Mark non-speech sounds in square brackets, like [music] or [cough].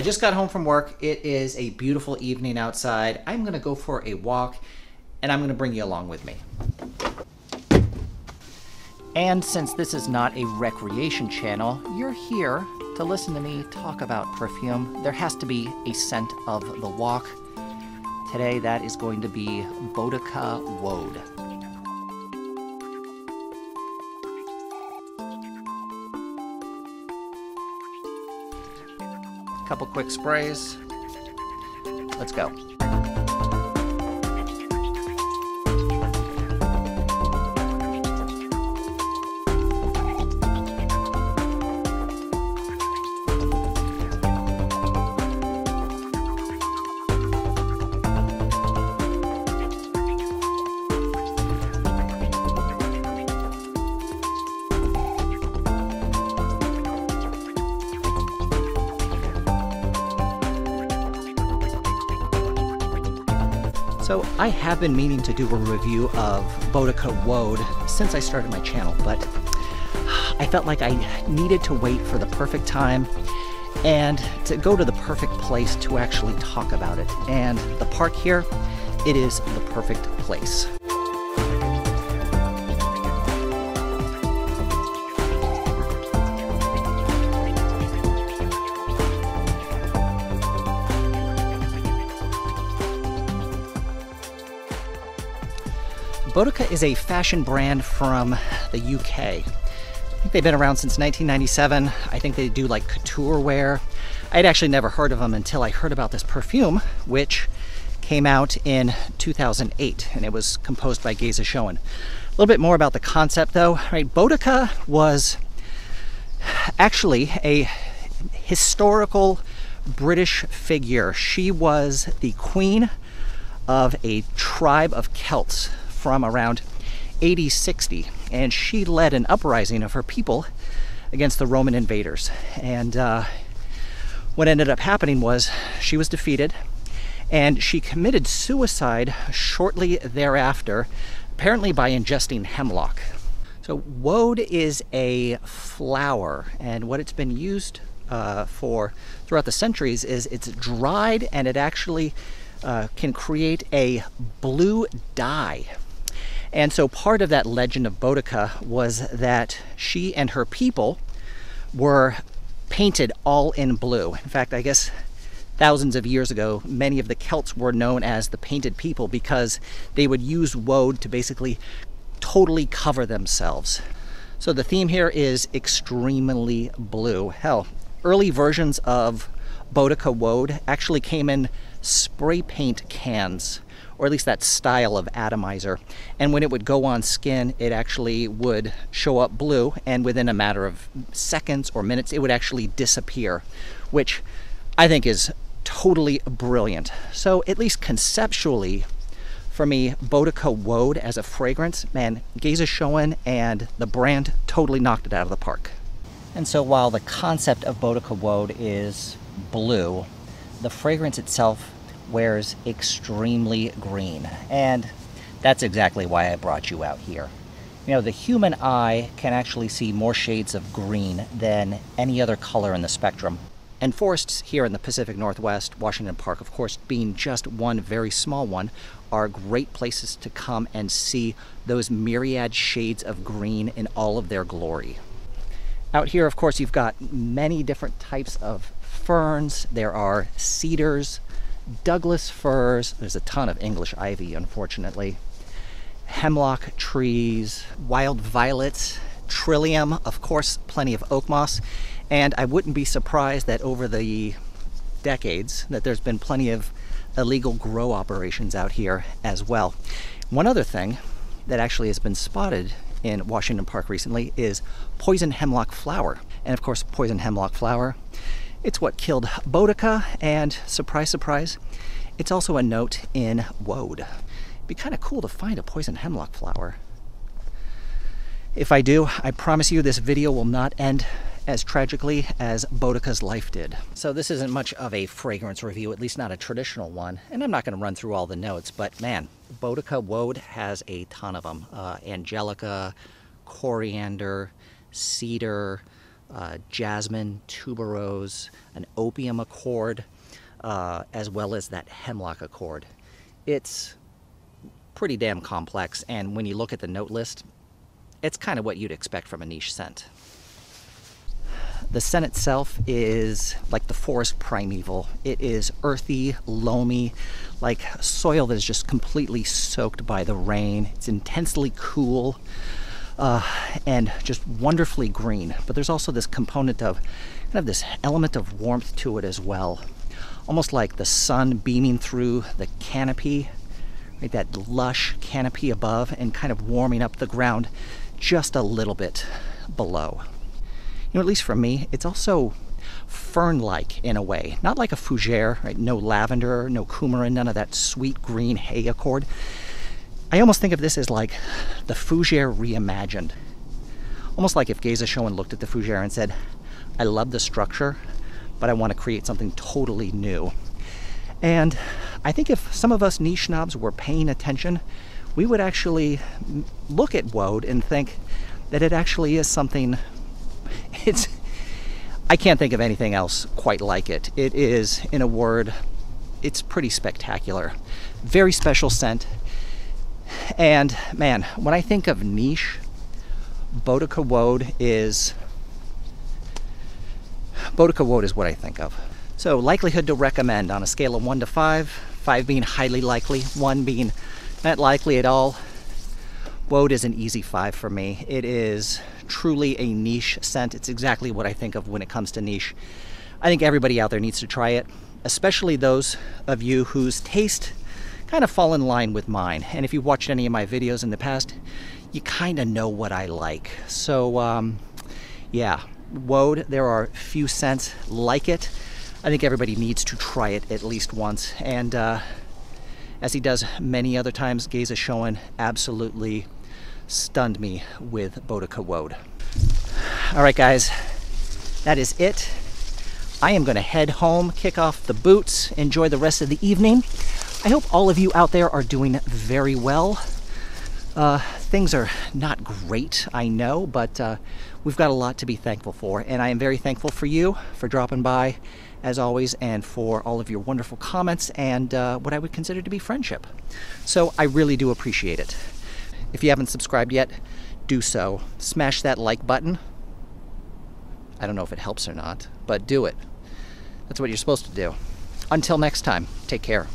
I just got home from work. It is a beautiful evening outside. I'm going to go for a walk and I'm going to bring you along with me. And since this is not a recreation channel, you're here to listen to me talk about perfume. There has to be a scent of the walk. Today, that is going to be Boudicca Wode. Couple quick sprays. Let's go. So I have been meaning to do a review of Boudicca Wode since I started my channel, but I felt like I needed to wait for the perfect time and to go to the perfect place to actually talk about it. And the park here, it is the perfect place. Boudicca is a fashion brand from the UK. I think they've been around since 1997. I think they do like couture wear. I'd actually never heard of them until I heard about this perfume, which came out in 2008 and it was composed by Geza Schoen. A little bit more about the concept though, right? Boudica was actually a historical British figure. She was the queen of a tribe of Celts from around 8060, and she led an uprising of her people against the Roman invaders. And uh, what ended up happening was she was defeated, and she committed suicide shortly thereafter, apparently by ingesting hemlock. So woad is a flower, and what it's been used uh, for throughout the centuries is it's dried and it actually uh, can create a blue dye and so part of that legend of Boudica was that she and her people were painted all in blue. In fact, I guess thousands of years ago, many of the Celts were known as the painted people because they would use woad to basically totally cover themselves. So the theme here is extremely blue. Hell, early versions of Boudicca Wode actually came in spray paint cans or at least that style of atomizer. And when it would go on skin, it actually would show up blue, and within a matter of seconds or minutes, it would actually disappear, which I think is totally brilliant. So, at least conceptually, for me, Boudicca Wode as a fragrance, man, Geza Schoen and the brand totally knocked it out of the park. And so while the concept of Boudicca Wode is blue, the fragrance itself wears extremely green. And that's exactly why I brought you out here. You know, the human eye can actually see more shades of green than any other color in the spectrum. And forests here in the Pacific Northwest, Washington Park, of course, being just one very small one, are great places to come and see those myriad shades of green in all of their glory. Out here, of course, you've got many different types of ferns. There are cedars, Douglas firs, there's a ton of English ivy, unfortunately, hemlock trees, wild violets, trillium, of course, plenty of oak moss, and I wouldn't be surprised that over the decades that there's been plenty of illegal grow operations out here as well. One other thing that actually has been spotted in Washington Park recently is poison hemlock flower. And of course, poison hemlock flower it's what killed Boudica, and surprise, surprise, it's also a note in woad. It'd be kind of cool to find a poison hemlock flower. If I do, I promise you this video will not end as tragically as Boudica's life did. So this isn't much of a fragrance review, at least not a traditional one, and I'm not going to run through all the notes, but man, Boudicca Wode has a ton of them. Uh, angelica, coriander, cedar, uh, jasmine, tuberose, an opium accord, uh, as well as that hemlock accord. It's pretty damn complex, and when you look at the note list, it's kind of what you'd expect from a niche scent. The scent itself is like the forest primeval. It is earthy, loamy, like soil that is just completely soaked by the rain. It's intensely cool uh, and just wonderfully green. But there's also this component of kind of this element of warmth to it as well. Almost like the sun beaming through the canopy, right? That lush canopy above and kind of warming up the ground just a little bit below. You know, at least for me, it's also fern-like in a way. Not like a fougere, right? No lavender, no coumarin, none of that sweet green hay accord. I almost think of this as like the fougere reimagined. Almost like if Geza Schoen looked at the fougere and said, I love the structure, but I want to create something totally new. And I think if some of us niche snobs were paying attention, we would actually look at woad and think that it actually is something [laughs] it's I can't think of anything else quite like it. It is, in a word, it's pretty spectacular. Very special scent. And man, when I think of niche, Boudicca Wode is Boudicca Wode is what I think of. So likelihood to recommend on a scale of one to five, five being highly likely, one being not likely at all. Wode is an easy five for me. It is truly a niche scent. It's exactly what I think of when it comes to niche. I think everybody out there needs to try it, especially those of you whose taste kind of fall in line with mine. And if you've watched any of my videos in the past, you kind of know what I like. So, um, yeah, Wode, there are few scents like it. I think everybody needs to try it at least once. And uh, as he does many other times, Geza Schoen absolutely stunned me with Boudicca Wode. All right, guys, that is it. I am going to head home, kick off the boots, enjoy the rest of the evening. I hope all of you out there are doing very well. Uh, things are not great, I know, but uh, we've got a lot to be thankful for. And I am very thankful for you for dropping by, as always, and for all of your wonderful comments and uh, what I would consider to be friendship. So I really do appreciate it. If you haven't subscribed yet, do so. Smash that like button. I don't know if it helps or not, but do it. That's what you're supposed to do. Until next time, take care.